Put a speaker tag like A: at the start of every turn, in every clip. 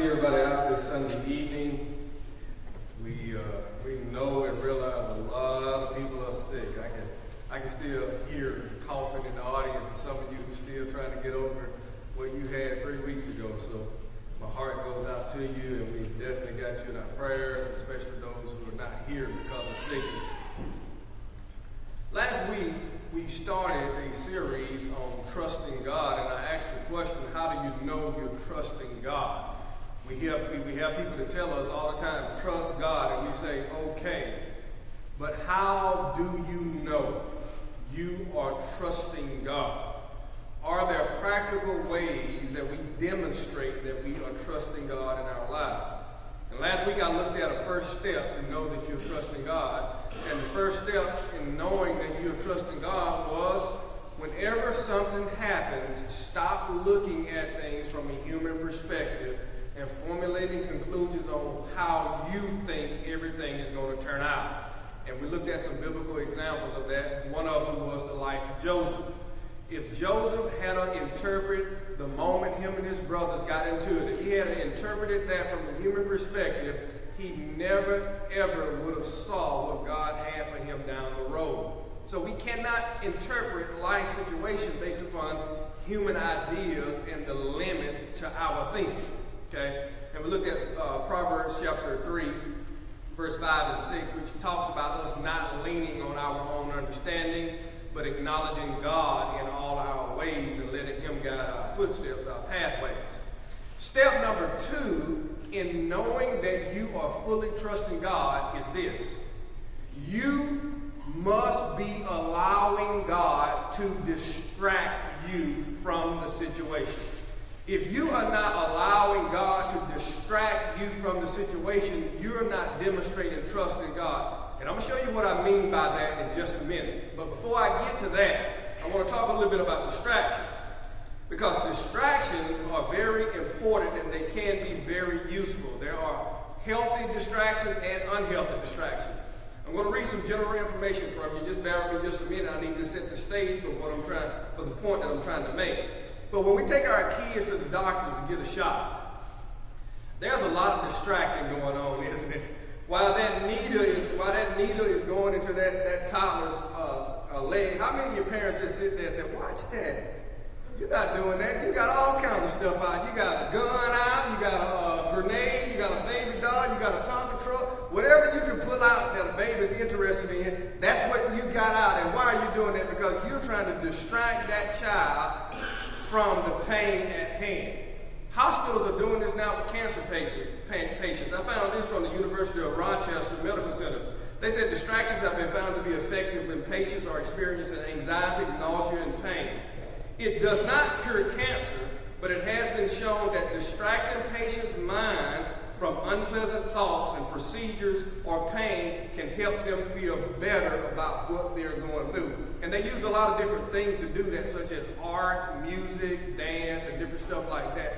A: see everybody out this Sunday evening. We uh, we know and realize a lot of people are sick. I can I can still hear coughing in the audience, and some of you who still trying to get over what you had three weeks ago. So my heart goes out to you, and we definitely got you in our prayers, especially those who are not here because of sickness. Last week we started a series on trusting God, and I asked the question, how do you know you're trusting God? We have, we have people that tell us all the time, trust God, and we say, okay. But how do you know you are trusting God? Are there practical ways that we demonstrate that we are trusting God in our lives? And last week I looked at a first step to know that you're trusting God. And the first step in knowing that you're trusting God was whenever something happens, stop looking at things from a human perspective and formulating conclusions on how you think everything is going to turn out. And we looked at some biblical examples of that. One of them was the life of Joseph. If Joseph had to interpret the moment him and his brothers got into it, if he had interpreted that from a human perspective, he never, ever would have saw what God had for him down the road. So we cannot interpret life situations based upon human ideas and the limit to our thinking. Okay? And we look at uh, Proverbs chapter 3, verse 5 and 6, which talks about us not leaning on our own understanding, but acknowledging God in all our ways and letting Him guide our footsteps, our pathways. Step number two in knowing that you are fully trusting God is this. You must be allowing God to distract you from the situation. If you are not allowing God to distract you from the situation, you're not demonstrating trust in God. And I'm going to show you what I mean by that in just a minute. But before I get to that, I want to talk a little bit about distractions. Because distractions are very important and they can be very useful. There are healthy distractions and unhealthy distractions. I'm going to read some general information from you. Just bear with me just a minute. I need to set the stage for what I'm trying, for the point that I'm trying to make. But when we take our kids to the doctors to get a shot, there's a lot of distracting going on, isn't it? While that needle is while that needle is going into that, that toddler's uh, uh, leg, how many of your parents just sit there and say, watch that? You're not doing that. You got all kinds of stuff out. You got a gun out, you got a, a grenade, you got a baby doll, you got a Tonka truck. Whatever you can pull out that a baby's interested in, that's what you got out. And why are you doing that? Because you're trying to distract that child from the pain at hand. Hospitals are doing this now with cancer patient, patients. I found this from the University of Rochester Medical Center. They said distractions have been found to be effective when patients are experiencing anxiety, nausea, and pain. It does not cure cancer, but it has been shown that distracting patients' minds from unpleasant thoughts and procedures or pain can help them feel better about what they're going through. And they use a lot of different things to do that, such as art, music, dance, and different stuff like that.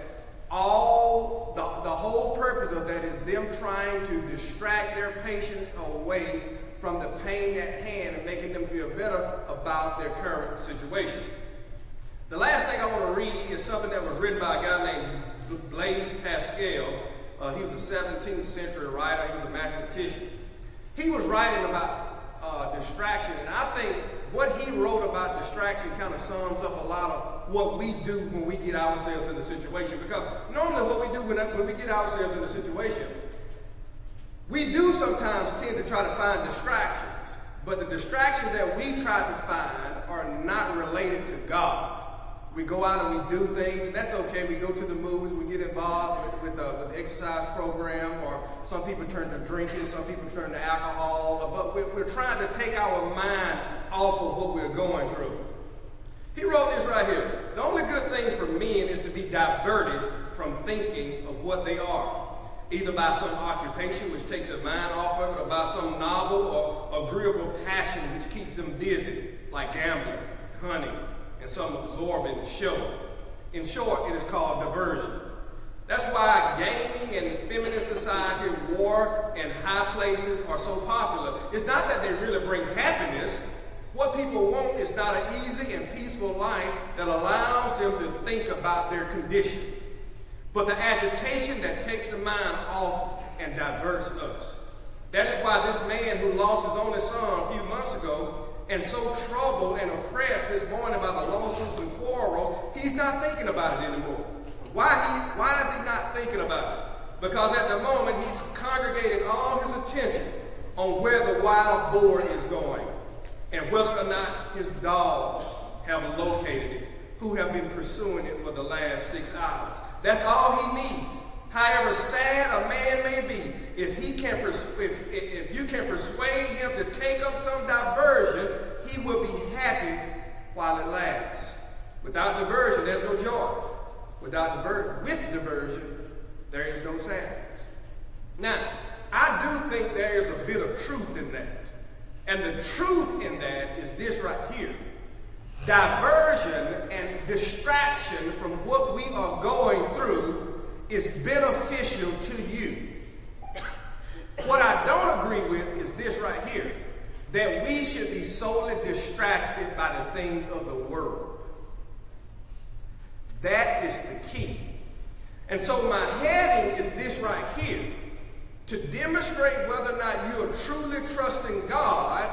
A: All the, the whole purpose of that is them trying to distract their patients away from the pain at hand and making them feel better about their current situation. The last thing I want to read is something that was written by a guy named Blaise Pascal. Uh, he was a 17th century writer. He was a mathematician. He was writing about uh, distraction, and I think what he wrote about distraction kind of sums up a lot of what we do when we get ourselves in a situation. Because normally what we do when, when we get ourselves in a situation, we do sometimes tend to try to find distractions, but the distractions that we try to find are not related to God. We go out and we do things, and that's okay. We go to the movies, we get involved with, with, the, with the exercise program, or some people turn to drinking, some people turn to alcohol, but we're, we're trying to take our mind off of what we're going through. He wrote this right here. The only good thing for men is to be diverted from thinking of what they are, either by some occupation which takes their mind off of it, or by some novel or agreeable passion which keeps them busy, like gambling, hunting, and some absorbing show. In short, it is called diversion. That's why gaming and feminist society, war and high places are so popular. It's not that they really bring happiness. What people want is not an easy and peaceful life that allows them to think about their condition. but the agitation that takes the mind off and diverts us. That is why this man who lost his only son a few months ago and so troubled and oppressed this morning by the lawsuits and quarrels, he's not thinking about it anymore. Why, he, why is he not thinking about it? Because at the moment he's congregating all his attention on where the wild boar is going and whether or not his dogs have located it, who have been pursuing it for the last six hours. That's all he needs. However sad a man may be, if he can if, if you can persuade him to take up some diversion, he will be happy while it lasts. Without diversion, there's no joy. Without diver- with diversion, there is no sadness. Now, I do think there is a bit of truth in that. And the truth in that is this right here. Diversion and distraction from what we are going through is beneficial to you. What I don't agree with is this right here that we should be solely distracted by the things of the world. That is the key. And so my heading is this right here. To demonstrate whether or not you are truly trusting God,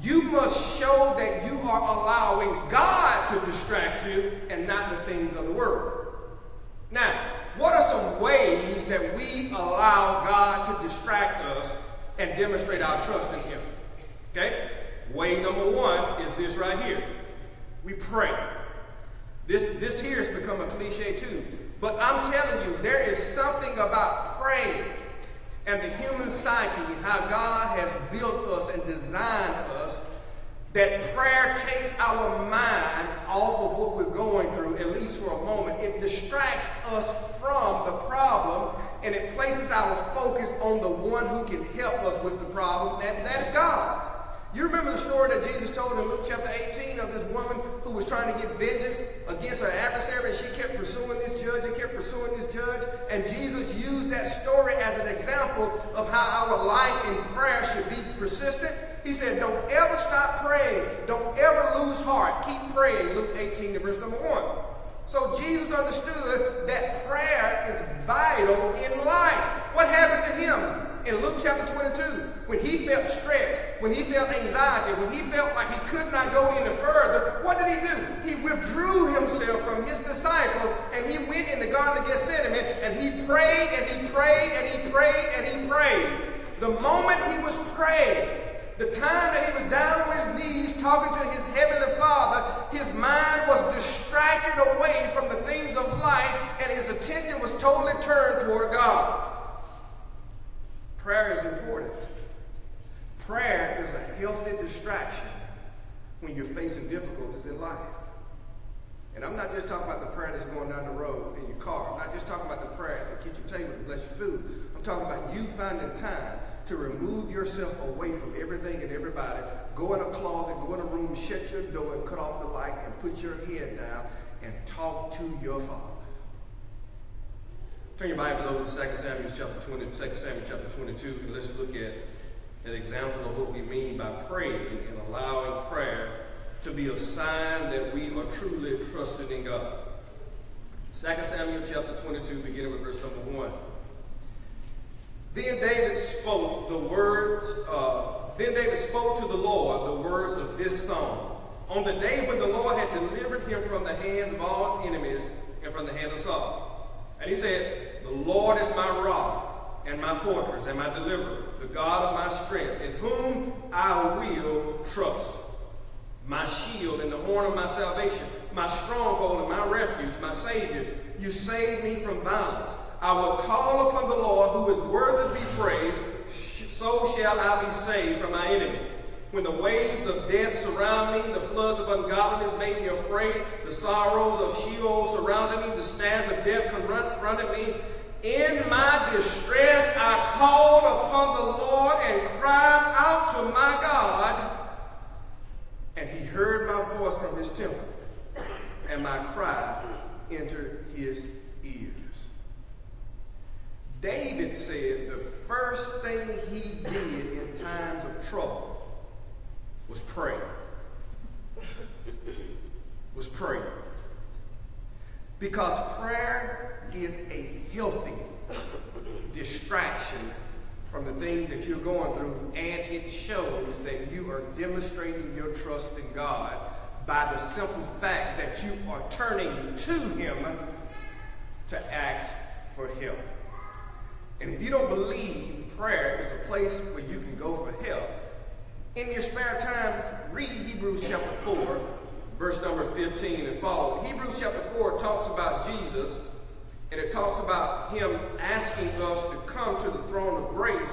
A: you must show that you are allowing God to distract you and not the things of the world. Now, what are some ways that we allow God to distract us and demonstrate our trust in Him? Okay? Way number one is this right here. We pray. This, this here has become a cliche too. But I'm telling you, there is something about praying and the human psyche, how God has built us and designed us, that prayer takes our mind off of what we're going through, at least for a moment. It distracts us from the problem and it places our focus on the one who can help us with the problem, and that's God. You remember the story that Jesus told in Luke chapter 18 of this woman who was trying to get vengeance against her adversary, and she kept pursuing this judge and kept pursuing this judge. And Jesus used that story as an example of how our life in prayer should be persistent. He said, Don't ever stop praying. Don't ever lose heart. Keep praying. Luke 18, verse number 1. So Jesus understood that prayer is vital in life. What happened to him? in Luke chapter 22, when he felt stretched, when he felt anxiety, when he felt like he could not go any further, what did he do? He withdrew himself from his disciples and he went in the Garden of Gethsemane and he prayed and he prayed and he prayed and he prayed. The moment he was praying, the time that he was down on his knees talking to his heavenly Father, his mind was distracted away from the things of life and his attention was totally turned toward God. Prayer is important. Prayer is a healthy distraction when you're facing difficulties in life. And I'm not just talking about the prayer that's going down the road in your car. I'm not just talking about the prayer at the kitchen table to bless your food. I'm talking about you finding time to remove yourself away from everything and everybody. Go in a closet, go in a room, shut your door, and cut off the light, and put your head down and talk to your Father. Turn your Bibles over to 2 Samuel chapter 20, 2 Samuel chapter 22, and let's look at an example of what we mean by praying and allowing prayer to be a sign that we are truly trusting in God. 2 Samuel chapter 22, beginning with verse number 1. Then David spoke the words, uh, then David spoke to the Lord the words of this song. On the day when the Lord had delivered him from the hands of all his enemies and from the hand of Saul. And he said, the Lord is my rock and my fortress and my deliverer, the God of my strength, in whom I will trust. My shield and the horn of my salvation, my stronghold and my refuge, my Savior. You save me from violence. I will call upon the Lord who is worthy to be praised. So shall I be saved from my enemies. When the waves of death surround me, the floods of ungodliness make me afraid, the sorrows of Sheol surrounded me, the snares of death confronted me, in my distress, I called upon the Lord and cried out to my God, and he heard my voice from his temple, and my cry entered his. David said the first thing he did in times of trouble was pray. Was pray. Because prayer is a healthy distraction from the things that you're going through, and it shows that you are demonstrating your trust in God by the simple fact that you are turning to Him to ask for help. And if you don't believe prayer is a place where you can go for help, in your spare time, read Hebrews chapter 4, verse number 15 and follow. Hebrews chapter 4 talks about Jesus and it talks about him asking us to come to the throne of grace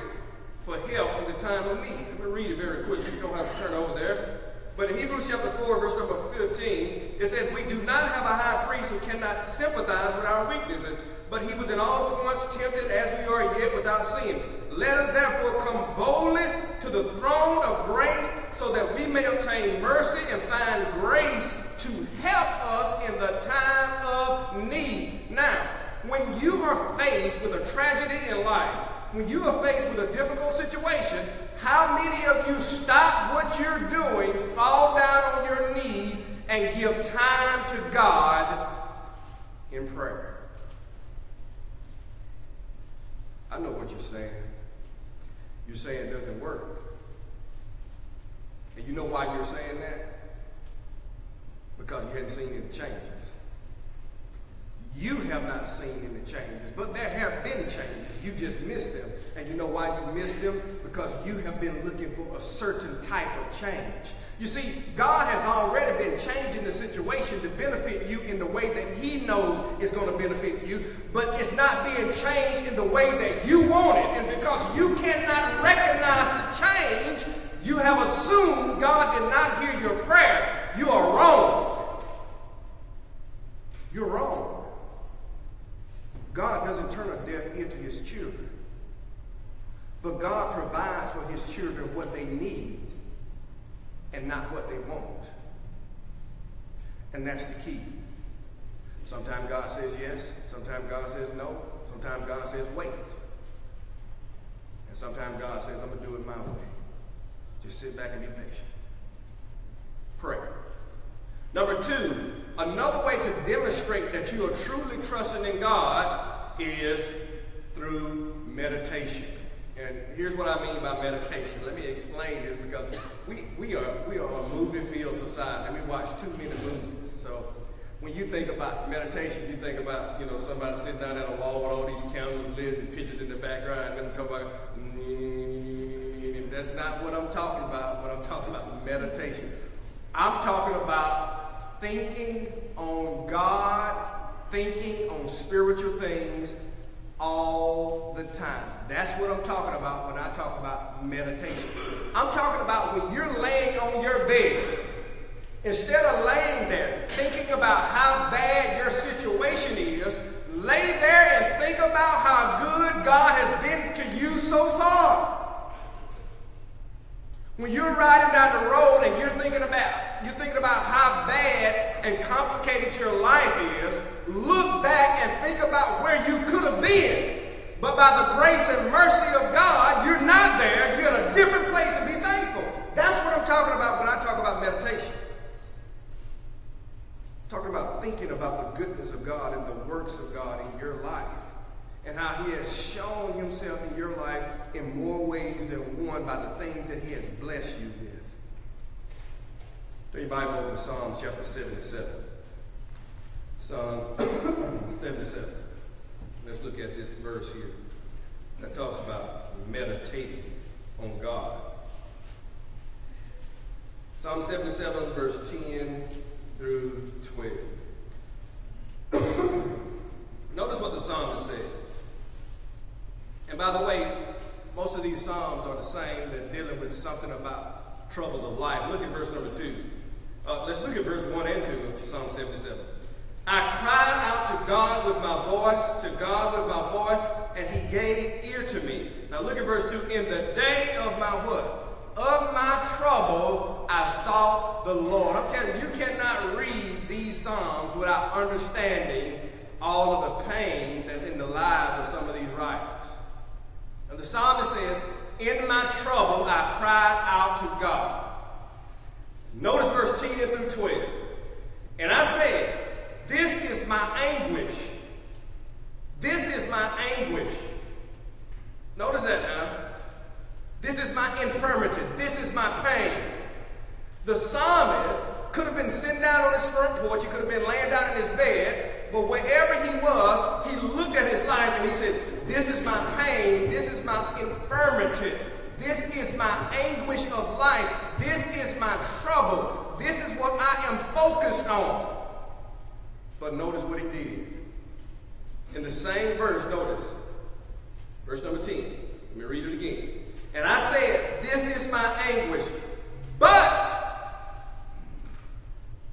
A: for help in the time of need. Let me read it very quickly. You don't have to turn over there. But in Hebrews chapter 4, verse number 15, it says, We do not have a high priest who cannot sympathize with our weaknesses, but he was in all points tempted as we are yet without sin. Let us therefore come boldly to the throne of grace so that we may obtain mercy and find grace to help us in the time of need. Now, when you are faced with a tragedy in life, when you are faced with a difficult situation, how many of you stop what you're doing, fall down on your knees, and give time to God in prayer? I know what you're saying. You're saying it doesn't work. And you know why you're saying that? Because you hadn't seen any changes. You have not seen any changes, but there have been changes. You just missed them. And you know why you missed them? Because you have been looking for a certain type of change. You see, God has already been changing the situation to benefit you in the way that He knows is going to benefit you, but it's not being changed in the way that you want it. And because you cannot recognize the change, you have assumed God did not hear your prayer. You are wrong. You're wrong. God doesn't turn a deaf ear to his children. But God provides for his children what they need and not what they want. And that's the key. Sometimes God says yes, sometimes God says no, sometimes God says wait. And sometimes God says, I'm going to do it my way. Just sit back and be patient. Pray. Number two, another way to demonstrate that you are truly trusting in God is through meditation. And here's what I mean by meditation. Let me explain this because we, we are we are a movie field society we watch too many movies. So when you think about meditation, you think about, you know, somebody sitting down at a wall with all these candles lit and pictures in the background and talk about that's not what I'm talking about when I'm talking about meditation. I'm talking about thinking on God, thinking on spiritual things all the time. That's what I'm talking about when I talk about meditation. I'm talking about when you're laying on your bed, instead of laying there thinking about how bad your situation is, lay there and think about how good God has been to you so far. When you're riding down the road and you're thinking about you're thinking about how bad and complicated your life is, look back and think about where you could have been. But by the grace and mercy of God, you're not there. You're in a different place to be thankful. That's what I'm talking about when I talk about meditation. I'm talking about thinking about the goodness of God and the works of God in your life and how he has shown himself in your life in more ways than one by the things that he has blessed you with. Turn your Bible to Psalms chapter 77. Psalm 77. Let's look at this verse here that talks about meditating on God. Psalm 77, verse 10 through 12. Notice what the psalmist said. And by the way, most of these psalms are the same. They're dealing with something about troubles of life. Look at verse number 2. Uh, let's look at verse 1 and 2 of Psalm 77. I cried out to God with my voice, to God with my voice, and he gave ear to me. Now look at verse 2. In the day of my what? Of my trouble, I sought the Lord. I'm telling you, you cannot read these Psalms without understanding all of the pain that's in the lives of some of these writers. And the psalmist says, In my trouble, I cried out to God. Notice verse 10 through 12. And I said, this is my anguish. This is my anguish. Notice that now. This is my infirmity. This is my pain. The psalmist could have been sitting down on his front porch. He could have been laying down in his bed. But wherever he was, he looked at his life and he said, This is my pain. This is my infirmity. This is my anguish of life. This is my trouble. This is what I am focused on. But notice what he did. In the same verse, notice, verse number 10. Let me read it again. And I said, This is my anguish, but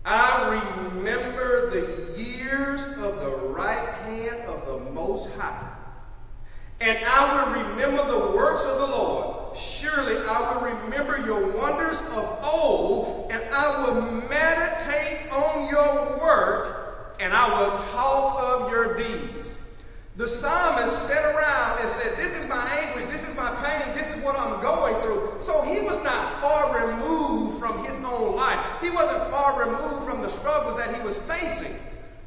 A: I remember the years of the right hand of the Most High. And I will remember the works of the Lord. Surely I will remember your wonders of old, and I will meditate on your work, and I will talk of your deeds. The psalmist sat around and said, This is my anguish, this is my pain, this is what I'm going through. So he was not far removed from his own life. He wasn't far removed from the struggles that he was facing.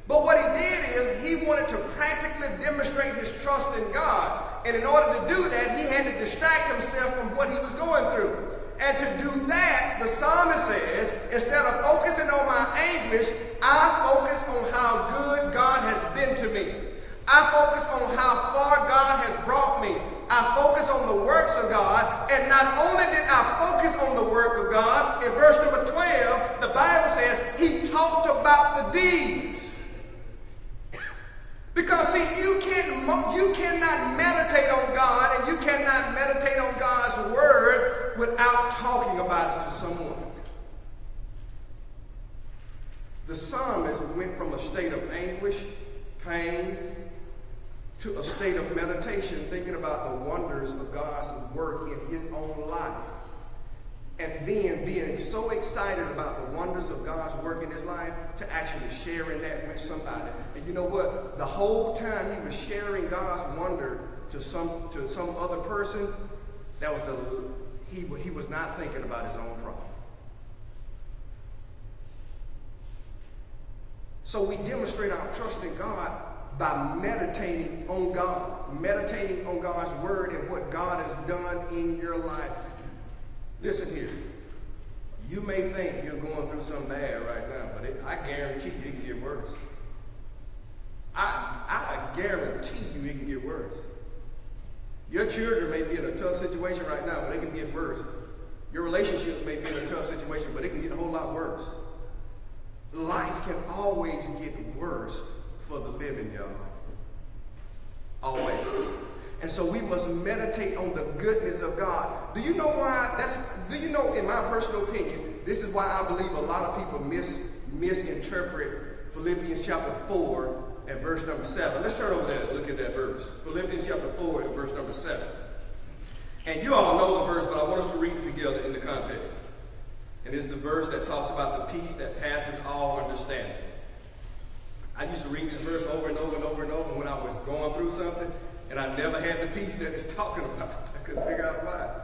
A: But what he did is he wanted to practically demonstrate his trust in God. And in order to do that, he had to distract himself from what he was going through. And to do that, the psalmist says, instead of focusing on my anguish, I focus on how good God has been to me. I focus on how far God has brought me. I focus on the works of God. And not only did I focus on the work of God, in verse number 12, the Bible says he talked about the deeds. Because see, you can you cannot meditate on God and you cannot meditate on God's word without talking about it to someone. The psalmist went from a state of anguish, pain, to a state of meditation, thinking about the wonders of God's work in his own life. And then being so excited about the wonders of God's work in his life to actually sharing that with somebody. And you know what? The whole time he was sharing God's wonder to some to some other person, that was the he, he was not thinking about his own problem. So we demonstrate our trust in God by meditating on God, meditating on God's word and what God has done in your life. Listen here. You may think you're going through something bad right now, but it, I guarantee you it can get worse. I, I guarantee you it can get worse. Your children may be in a tough situation right now, but it can get worse. Your relationships may be in a tough situation, but it can get a whole lot worse. Life can always get worse for the living, y'all. Always. And so we must meditate on the goodness of God. Do you know why? That's do you know, in my personal opinion, this is why I believe a lot of people mis, misinterpret Philippians chapter 4 and verse number 7. Let's turn over there and look at that verse. Philippians chapter 4 and verse number 7. And you all know the verse, but I want us to read it together in the context. And it's the verse that talks about the peace that passes all understanding. I used to read this verse over and over and over and over when I was going through something, and I never had the peace that it's talking about. I couldn't figure out why.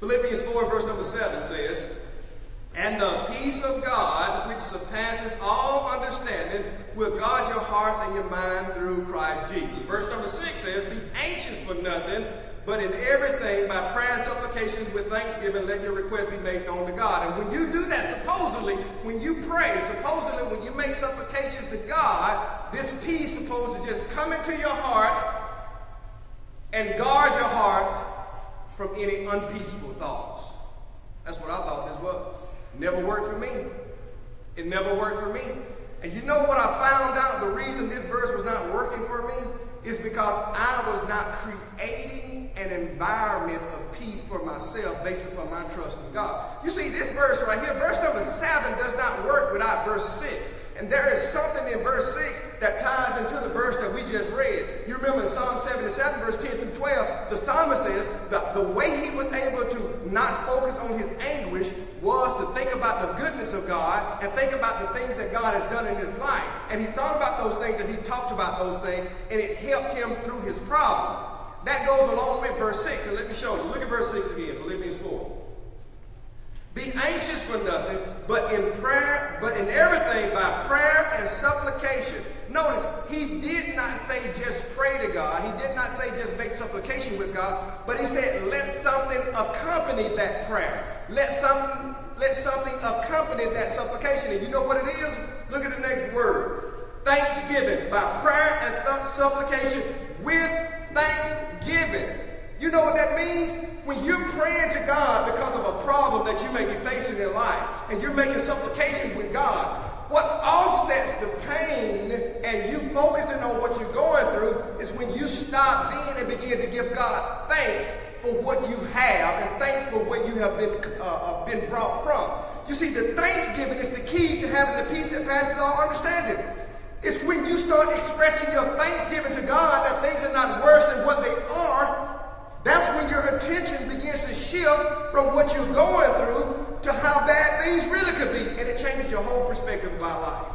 A: Philippians 4, verse number 7 says, And the peace of God, which surpasses all understanding, will guard your hearts and your mind through Christ Jesus. Verse number 6 says, Be anxious for nothing, but in everything, by prayer and supplications with thanksgiving, let your requests be made known to God. And when you do that, supposedly, when you pray, supposedly, when you make supplications to God, this peace is supposed to just come into your heart and guard your heart from any unpeaceful thoughts. That's what I thought this was. Never worked for me. It never worked for me. And you know what I found out? The reason this verse was not working for me is because I was not creating an environment of peace for myself based upon my trust in God. You see, this verse right here, verse number 7 does not work without verse 6. And there is something in verse 6 that ties into the verse that we just read. You remember in Psalm 77, verse 10 through 12, the psalmist says that the way he was able to not focus on his anguish was about the goodness of God and think about the things that God has done in his life. And he thought about those things and he talked about those things, and it helped him through his problems. That goes along with verse 6. And let me show you. Look at verse 6 again, Philippians 4. Be anxious for nothing, but in prayer, but in everything by prayer and supplication.
B: Notice, he did not say just pray to God. He did not say just make supplication with God, but he said let something accompany that prayer. Let something, let something accompany that supplication. And you know what it is? Look at the next word. Thanksgiving by prayer and th- supplication with thanksgiving. You know what that means? When you're praying to God because of a problem that you may be facing in life, and you're making supplications with God, what offsets the pain and you focusing on what you're going through is when you stop then and begin to give God thanks for what you have and thanks for where you have been, uh, uh, been brought from. You see, the thanksgiving is the key to having the peace that passes all understanding. It's when you start expressing your thanksgiving to God that things are not worse than what they are. That's when your attention begins to shift from what you're going through to how bad things really could be. And it changes your whole perspective about life.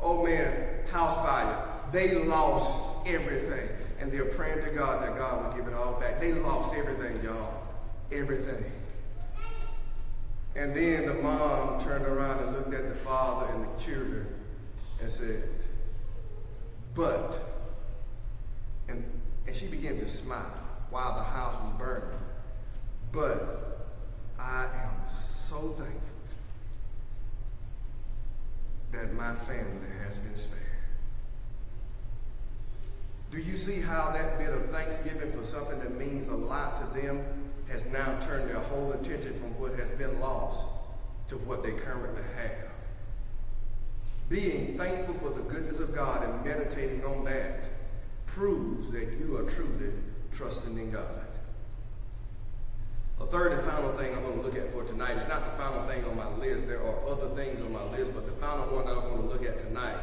B: Oh man, house fire. They lost everything. And they're praying to God that God will give it all back. They lost everything, y'all. Everything. And then the mom turned around and looked at the father and the children and said, But, and, and she began to smile while the house was burning. But I am so thankful that my family has been spared. Do you see how that bit of thanksgiving for something that means a lot to them has now turned their whole attention from what has been lost to what they currently have? Being thankful for the goodness of God and meditating on that proves that you are truly trusting in God. A third and final thing I'm going to look at for tonight is not the final thing on my list. There are other things on my list, but the final one that I want to look at tonight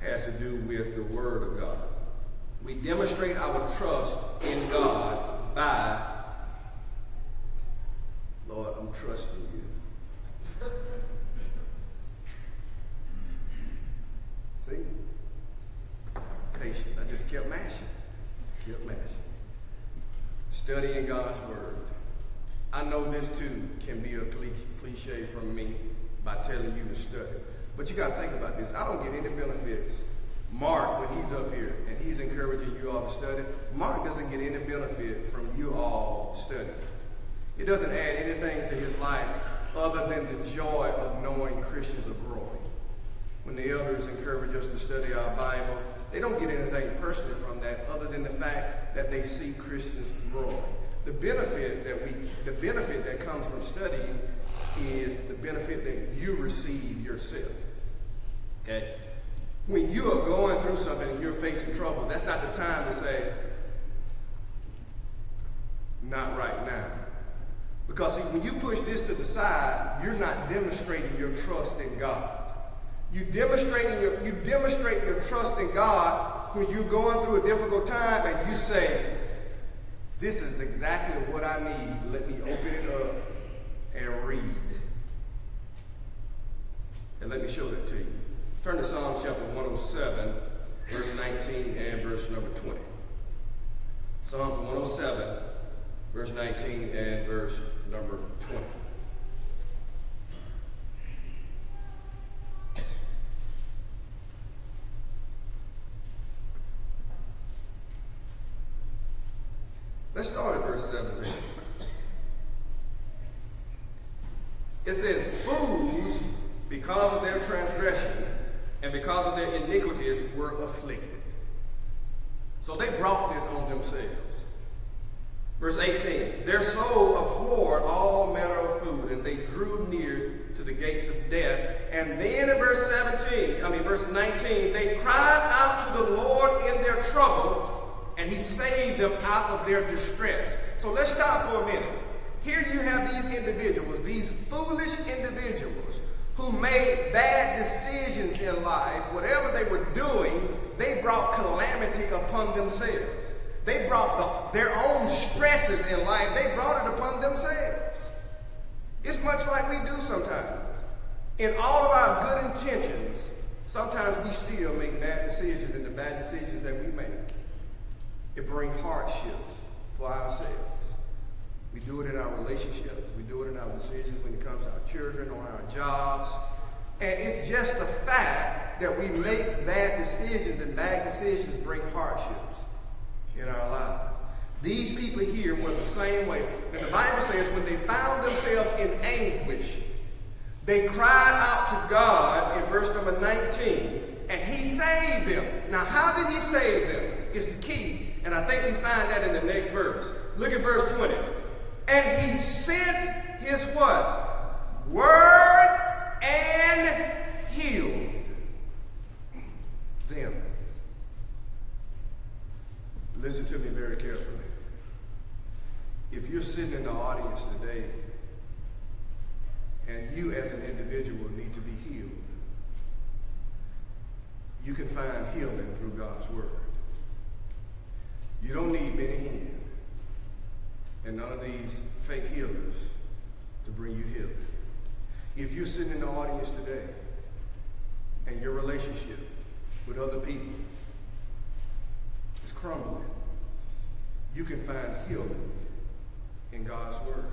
B: has to do with the Word of God. We demonstrate our trust in God by, Lord, I'm trusting you. See? Patient. I just kept mashing. Just kept mashing. Studying God's Word. I know this too can be a cliche from me by telling you to study. But you got to think about this. I don't get any benefits. Mark, when he's up here and he's encouraging you all to study, Mark doesn't get any benefit from you all studying. It doesn't add anything to his life other than the joy of knowing Christians are growing. When the elders encourage us to study our Bible, they don't get anything personally from that other than the fact that they see Christians growing. The benefit that we, the benefit that comes from studying is the benefit that you receive yourself. Okay? When you are going through something and you're facing trouble, that's not the time to say, not right now. Because see, when you push this to the side, you're not demonstrating your trust in God. You demonstrating your, you demonstrate your trust in God when you're going through a difficult time and you say, this is exactly what I need. Let me open it up and read. And let me show that to you. Turn to Psalm chapter 107, verse 19 and verse number 20. Psalms 107, verse 19 and verse number 20. Let's start at verse 17. It says, Fools, because of their transgression and because of their iniquities, were afflicted. So they brought this on themselves. Verse 18, Their soul abhorred all manner of food, and they drew near to the gates of death. And then in verse 17, I mean verse 19, they cried out to the Lord in their trouble, and he saved them out of their distress. So let's stop for a minute. Here you have these individuals, these foolish individuals who made bad decisions in life. Whatever they were doing, they brought calamity upon themselves. They brought the, their own stresses in life, they brought it upon themselves. It's much like we do sometimes. In all of our good intentions, sometimes we still make bad decisions, and the bad decisions that we make it brings hardships for ourselves. We do it in our relationships. We do it in our decisions when it comes to our children, on our jobs. And it's just the fact that we make bad decisions, and bad decisions bring hardships in our lives. These people here were the same way. And the Bible says when they found themselves in anguish, they cried out to God in verse number 19, and He saved them. Now, how did He save them? Is the key. And I think we find that in the next verse. Look at verse 20. And He sent His what? Word and healed them. Listen to me very carefully. If you're sitting in the audience today and you as an individual need to be healed, you can find healing through God's Word. You don't need Benny Hinn and none of these fake healers to bring you healing. If you're sitting in the audience today and your relationship with other people is crumbling, you can find healing in God's Word.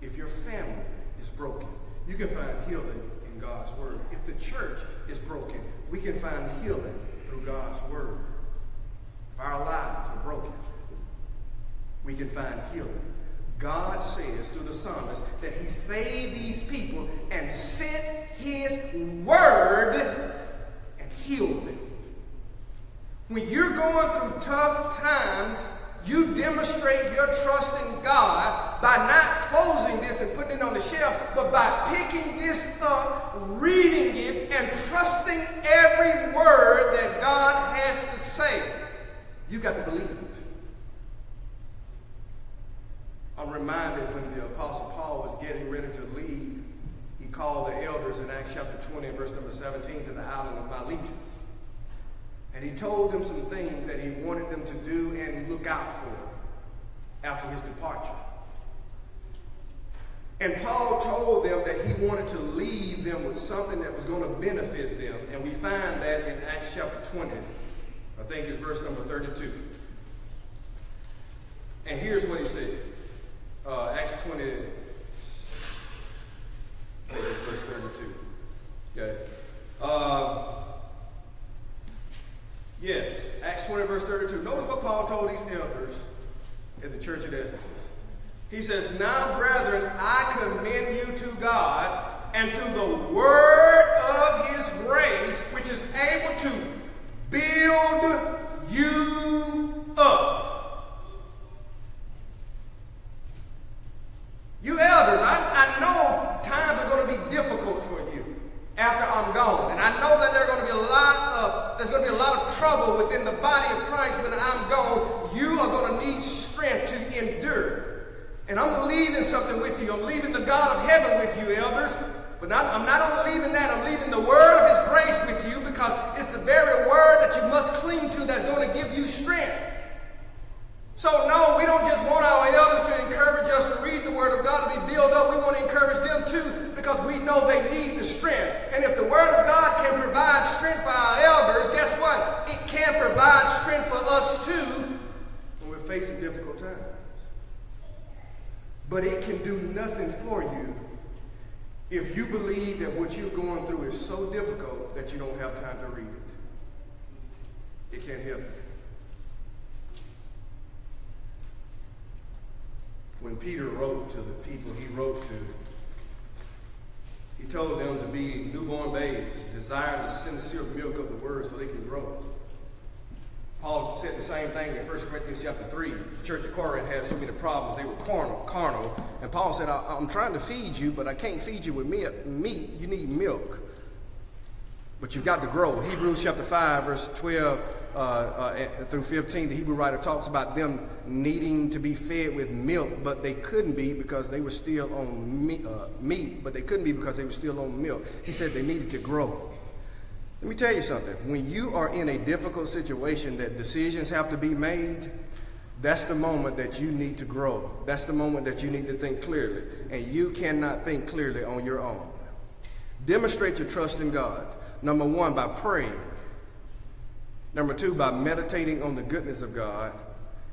B: If your family is broken, you can find healing in God's Word. If the church is broken, we can find healing through God's Word. If our lives are broken, we can find healing. God says through the psalmist that he saved these people and sent his word and healed them. When you're going through tough times, you demonstrate your trust in God by not closing this and putting it on the shelf, but by picking this up, reading it, and trusting every word that God has to say. You got to believe it. I'm reminded when the Apostle Paul was getting ready to leave, he called the elders in Acts chapter 20, verse number 17, to the island of Miletus. And he told them some things that he wanted them to do and look out for after his departure. And Paul told them that he wanted to leave them with something that was going to benefit them. And we find that in Acts chapter 20. I think it's verse number 32. And here's what he said. Uh, Acts 20, verse 32. Okay. Uh, Yes, Acts 20, verse 32. Notice what Paul told these elders at the church at Ephesus. He says, Now, brethren, I commend you to God and to the word of his grace, which is able to build you up. You elders, I, I know times are going to be difficult for you after I'm gone. And I know that there are going to be a lot of there's going to be a lot of trouble within the body of Christ when I'm gone. You are going to need strength to endure. And I'm leaving something with you. I'm leaving the God of heaven with you, elders. But not, I'm not only leaving that, I'm leaving the word of his grace with you because it's the very word that you must cling to that's going to give you strength. So, no, we don't just want our elders to encourage us to read the Word of God to be built up. We want to encourage them too because we know they need the strength. And if the Word of God can provide strength for our elders, guess what? It can provide strength for us too when we're facing difficult times. But it can do nothing for you if you believe that what you're going through is so difficult that you don't have time to read it. It can't help you. when Peter wrote to the people he wrote to, he told them to be newborn babes, desiring the sincere milk of the word so they can grow. Paul said the same thing in 1 Corinthians chapter 3. The church of Corinth had so many problems. They were carnal, carnal. And Paul said, I'm trying to feed you, but I can't feed you with meat. You need milk. But you've got to grow. Hebrews chapter 5, verse 12 uh, uh, through 15, the Hebrew writer talks about them needing to be fed with milk, but they couldn't be because they were still on meat, uh, meat, but they couldn't be because they were still on milk. He said they needed to grow. Let me tell you something. When you are in a difficult situation that decisions have to be made, that's the moment that you need to grow. That's the moment that you need to think clearly. And you cannot think clearly on your own. Demonstrate your trust in God. Number one, by praying. Number two, by meditating on the goodness of God.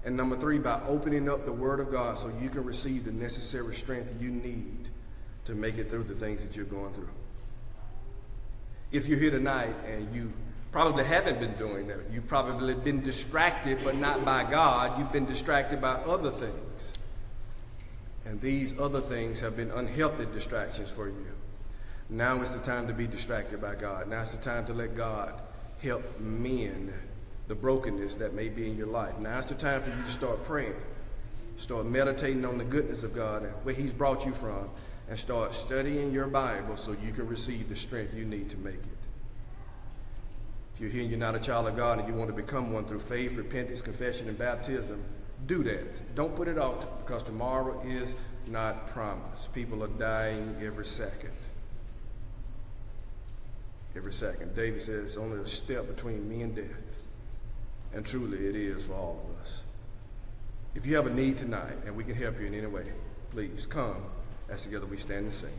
B: And number three, by opening up the Word of God so you can receive the necessary strength you need to make it through the things that you're going through.
A: If you're here tonight and you probably haven't been doing that, you've probably been distracted, but not by God. You've been distracted by other things. And these other things have been unhealthy distractions for you. Now is the time to be distracted by God. Now is the time to let God help mend the brokenness that may be in your life. Now is the time for you to start praying. Start meditating on the goodness of God and where He's brought you from, and start studying your Bible so you can receive the strength you need to make it. If you're here and you're not a child of God and you want to become one through faith, repentance, confession, and baptism, do that. Don't put it off because tomorrow is not promised. People are dying every second. Every second. David says it's only a step between me and death. And truly it is for all of us. If you have a need tonight and we can help you in any way, please come as together we stand and sing.